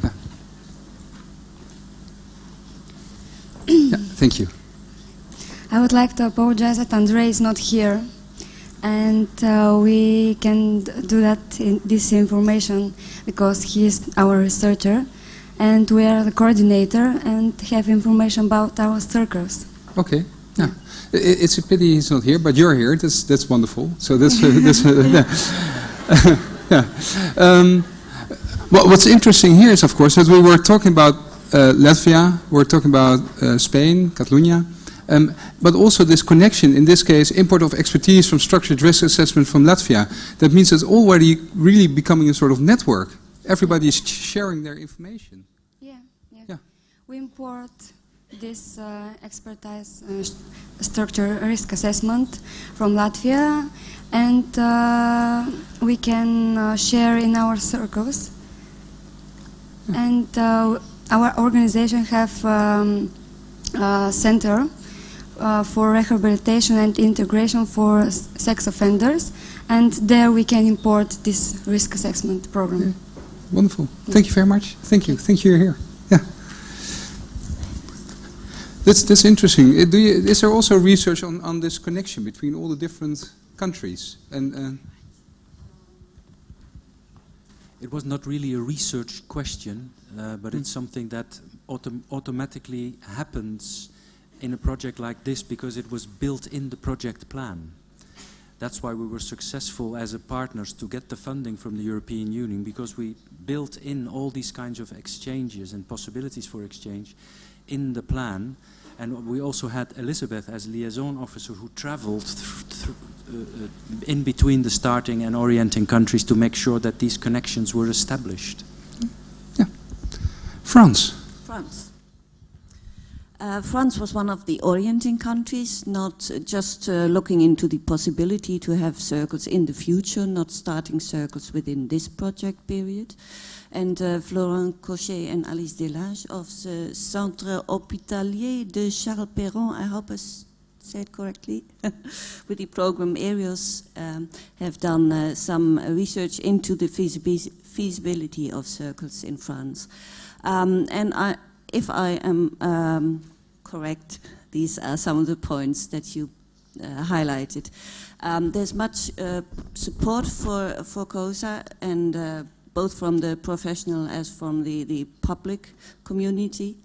yeah. yeah. Thank you.
I would like to apologize that Andre is not here and uh, we can do that in this information because he is our researcher and we are the coordinator and have information about our circles.
Okay, yeah. It's a pity he's not here, but you're here. That's that's wonderful. So that's, uh, that's uh, yeah. yeah. Um, well, what's interesting here is, of course, that we were talking about uh, Latvia, we're talking about uh, Spain, Catalonia, um, but also this connection, in this case, import of expertise from structured risk assessment from Latvia. That means it's already really becoming a sort of network. Everybody is sharing their information.
Yeah, yeah. yeah. We import this uh, expertise uh, structure risk assessment from Latvia and uh, we can uh, share in our circles. And uh, our organization have um, a center uh, for rehabilitation and integration for sex offenders, and there we can import this risk assessment program.
Yeah. Wonderful. Thank you very much. Thank you. Thank you. You're here. Yeah. That's that's interesting. Uh, you, is there also research on on this connection between all the different countries and? Uh,
it was not really a research question, uh, but it's hmm. something that autom automatically happens in a project like this because it was built in the project plan. That's why we were successful as a partners to get the funding from the European Union because we built in all these kinds of exchanges and possibilities for exchange in the plan. And we also had Elizabeth as liaison officer who traveled uh, uh, in between the starting and orienting countries to make sure that these connections were established.
Yeah. France.
France. Uh, France was one of the orienting countries, not just uh, looking into the possibility to have circles in the future, not starting circles within this project period. And uh, Florent Cochez and Alice Delage of the Centre Hospitalier de Charles Perrens, I hope I said correctly, with the program areas, um, have done uh, some research into the feasibility of circles in France. Um, and I, if I am um, correct, these are some of the points that you uh, highlighted. Um, there's much uh, support for, for COSA, and uh, both from the professional as from the, the public community.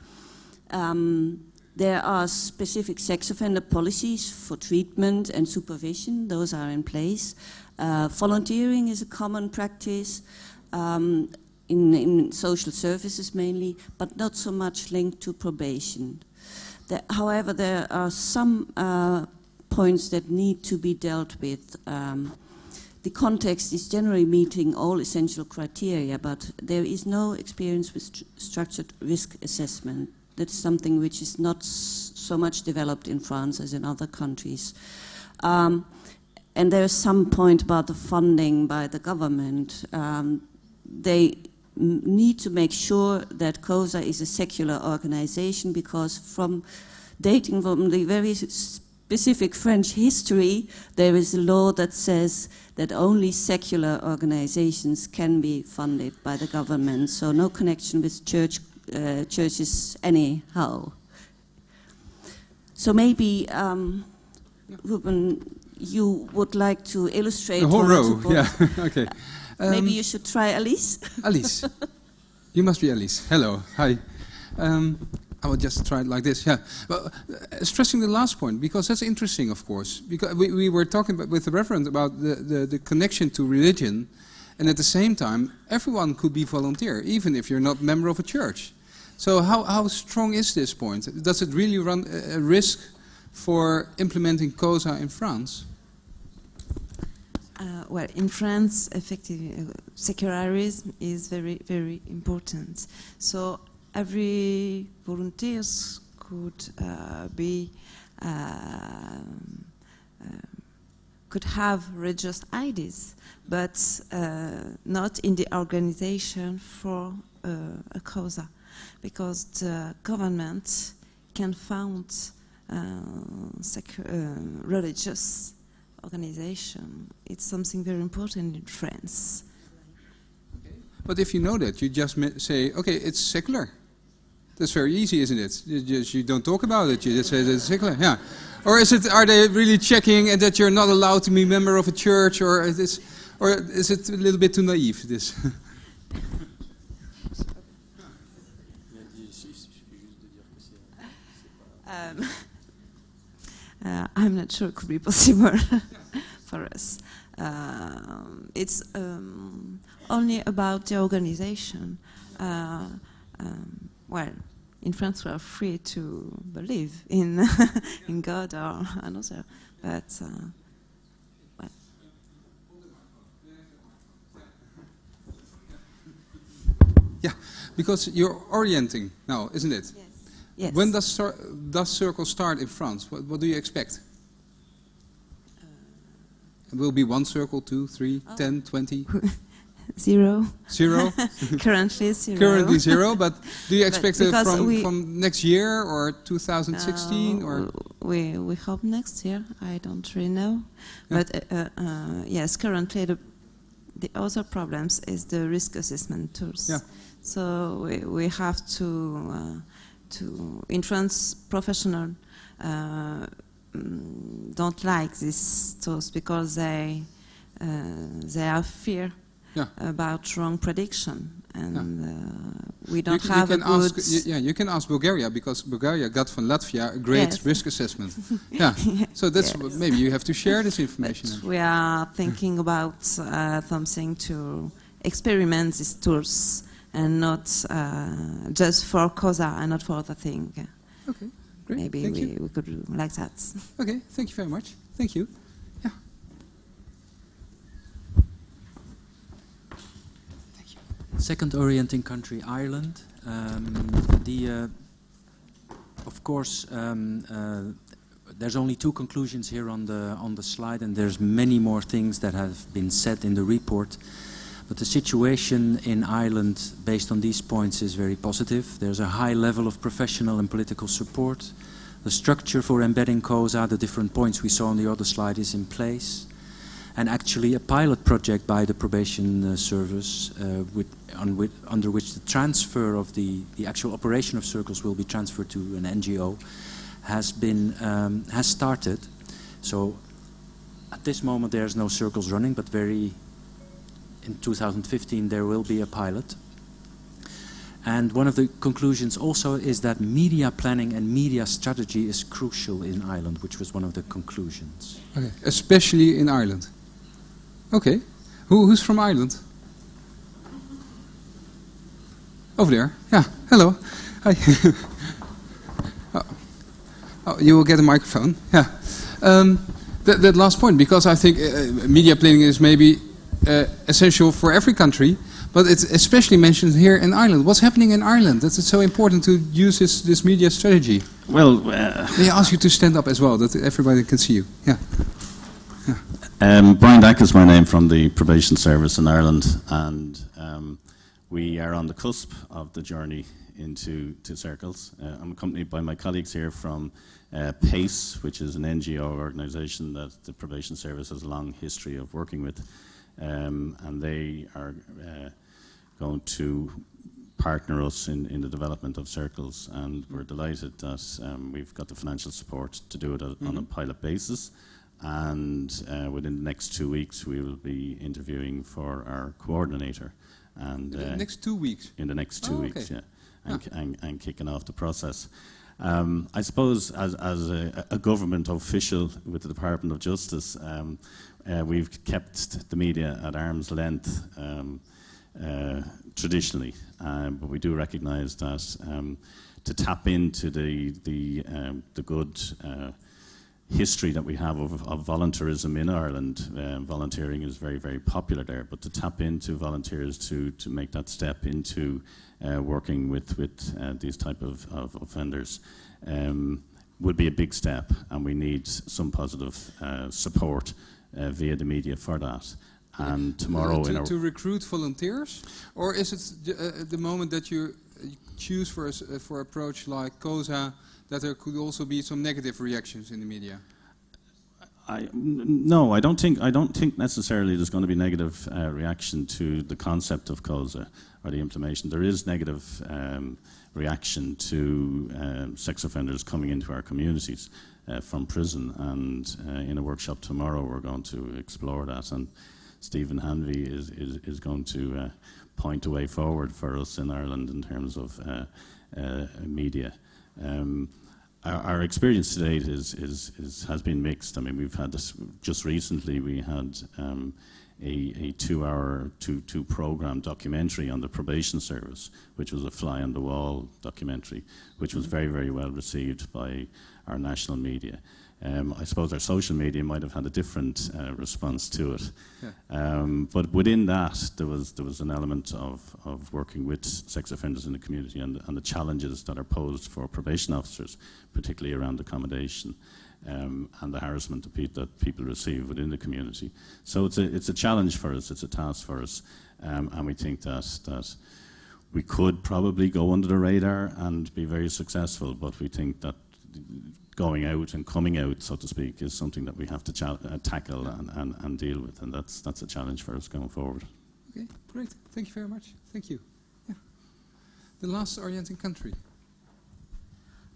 Um, there are specific sex offender policies for treatment and supervision. Those are in place. Uh, volunteering is a common practice. Um, in, in social services mainly, but not so much linked to probation. There, however, there are some uh, points that need to be dealt with. Um, the context is generally meeting all essential criteria, but there is no experience with st structured risk assessment. That's something which is not so much developed in France as in other countries. Um, and there's some point about the funding by the government. Um, they need to make sure that COSA is a secular organization because from dating from the very specific French history, there is a law that says that only secular organizations can be funded by the government, so no connection with church, uh, churches anyhow. So maybe, um, Ruben, you would like to illustrate
the whole row. Yeah. okay.
Um, maybe you should try Alice.
Alice, you must be Alice. Hello. Hi. Um, I will just try it like this. Yeah. Well, uh, stressing the last point because that's interesting, of course. Because we, we were talking about, with the reverend about the, the, the connection to religion, and at the same time, everyone could be volunteer, even if you're not member of a church. So how, how strong is this point? Does it really run a risk for implementing COSA in France?
Uh, well, in France, effectively, uh, secularism is very, very important. So every volunteers could uh, be uh, could have religious ideas, but uh, not in the organization for uh, a COSA, because the government can found religious organization. It's something very important in France.
But if you know that, you just say, okay, it's secular. That's very easy, isn't it? You, just, you don't talk about it. You just say it's secular. Yeah. Or is it? Are they really checking and that you're not allowed to be a member of a church, or is, this, or is it a little bit too naive? This.
um, uh, I'm not sure it could be possible for us. Um, it's um, only about the organization. Uh, um, well, in France we are free to believe in in God or another, but uh, well.
yeah, because you're orienting now, isn't it?
Yes. Yes.
When does does circle start in France? What, what do you expect? Uh, it will be one circle, two, three, oh. ten, twenty.
Zero.
Zero?
Currently zero.
Currently zero, but do you expect it from, from next year or 2016?
Uh,
or
we, we hope next year. I don't really know. Yeah. But uh, uh, yes, currently the, the other problems is the risk assessment tools.
Yeah.
So we, we have to, uh, to in France, professional uh, mm, don't like these tools because they, uh, they have fear
yeah.
about wrong prediction. And
yeah.
uh, we don't
you,
have
you
a good...
Ask, yeah, you can ask Bulgaria, because Bulgaria got from Latvia a great
yes.
risk assessment. yeah, so that's
yes.
maybe you have to share this information.
We are thinking about uh, something to experiment these tools and not uh, just for COSA and not for other thing.
Okay, great.
Maybe
thank
we,
you.
we could do like that.
Okay, thank you very much. Thank you.
Second orienting country, Ireland. Um, the, uh, of course, um, uh, there's only two conclusions here on the on the slide, and there's many more things that have been said in the report. But the situation in Ireland, based on these points, is very positive. There's a high level of professional and political support. The structure for embedding COSA, the different points we saw on the other slide, is in place and actually a pilot project by the probation uh, service uh, with, with, under which the transfer of the, the actual operation of circles will be transferred to an NGO has been um, has started. So at this moment there's no circles running, but very in 2015 there will be a pilot. And one of the conclusions also is that media planning and media strategy is crucial in Ireland, which was one of the conclusions.
Okay. Especially in Ireland. Okay. Who, who's from Ireland? Over there. Yeah. Hello. Hi. oh. oh. you will get a microphone. Yeah. Um, that, that, last point, because I think uh, media planning is maybe uh, essential for every country, but it's especially mentioned here in Ireland. What's happening in Ireland? That it's so important to use this, this media strategy.
Well, uh,
may I ask you to stand up as well, that everybody can see you? Yeah.
yeah. Um, Brian Dack is my name from the Probation Service in Ireland, and um, we are on the cusp of the journey into to circles. Uh, I'm accompanied by my colleagues here from uh, PACE, which is an NGO organisation that the Probation Service has a long history of working with, um, and they are uh, going to partner us in, in the development of circles, and we're delighted that um, we've got the financial support to do it mm -hmm. on a mm-hmm. pilot basis. And uh, within the next two weeks, we will be interviewing for our coordinator. And
in the uh, next two weeks.
In the next two
oh,
weeks, yeah, and, huh. and, and, kicking off the process. Um, I suppose as, as a, a, government official with the Department of Justice, um, uh, we've kept the media at arm's length um, uh, traditionally, um, but we do recognise that um, to tap into the the, um, the good uh, history that we have of, of volunteerism in Ireland, uh, volunteering is very very popular there. But to tap into volunteers to to make that step into uh, working with with uh, these type of, of offenders. Um, would be a big step, and we need some positive uh, support uh, via the media for that and tomorrow
to, to recruit volunteers, or is it uh, the moment that you choose for a, uh, for approach like COSA that there could also be some negative reactions in the media?
I, no, I don't think I don't think necessarily there's going to be negative uh, reaction to the concept of COSA or the implementation. There is negative um, reaction to um, sex offenders coming into our communities uh, from prison, and uh, in a workshop tomorrow we're going to explore that. And Stephen Hanvey is, is, is going to uh, point a way forward for us in Ireland in terms of uh, uh, media. Um, our, our, experience to date is, is, is, has been mixed. I mean, we've had this just recently. We had um, a, a two-hour, two, two program documentary on the probation service, which was a fly-on-the-wall documentary, which was very, very well received by our national media. Um, I suppose our social media might have had a different uh, response to it. Yeah. Um, but within that, there was, there was an element of, of working with sex offenders in the community and, and the challenges that are posed for probation officers, particularly around accommodation. Um, and the harassment that people receive within the community. So it's a, it's a challenge for us, it's a task for us, um, and we think that, that we could probably go under the radar and be very successful, but we think that going out and coming out, so to speak, is something that we have to uh, tackle and, and, and, deal with, and that's, that's a challenge for us going forward.
Okay, great. Thank you very much. Thank you. Yeah. The last orienting country.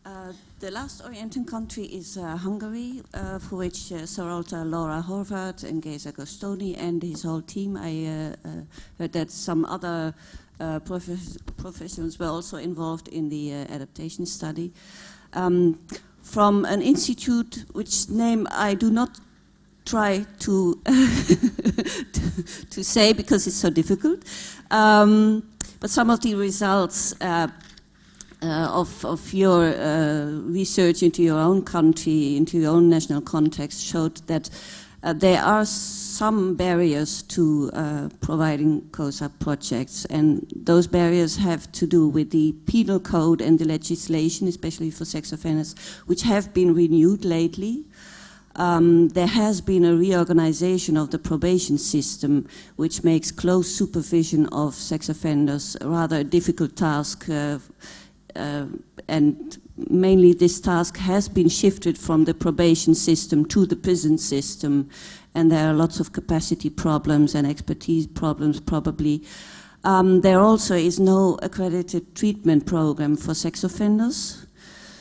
Uh, the last orienting country is uh, Hungary, uh, for which uh, Sarolta Laura Horvath and Geza Gosztonyi and his whole team. I uh, uh, heard that some other prof professionals were also involved in the adaptation study. Um, from an institute which name I do not try to, to, say because it's so difficult. Um, but some of the results uh, uh, of, of your uh, research into your own country, into your own national context, showed that uh, there are some barriers to uh, providing COSA projects, and those barriers have to do with the penal code and the legislation, especially for sex offenders, which have been renewed lately. Um, there has been a reorganization of the probation system, which makes close supervision of sex offenders rather a difficult task, uh, uh, and mainly this task has been shifted from the probation system to the prison system, and there are lots of capacity problems and expertise problems probably. Um, there also is no accredited treatment program for sex offenders,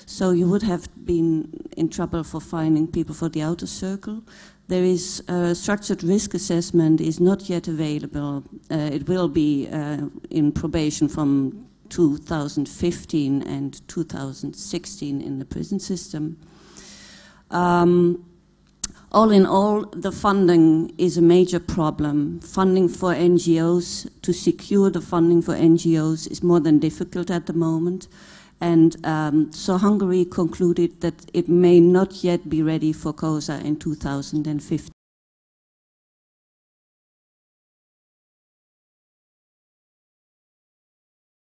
so you would have been in trouble for finding people for the outer circle. There is a structured risk assessment is not yet available. Uh, it will be uh, in probation from 2015 and 2016 in the prison system. Um, all in all, the funding is a major problem. Funding for NGOs, to secure the funding for NGOs is more than difficult at the moment. And um, so Hungary concluded that it may not yet be ready for COSA in 2015.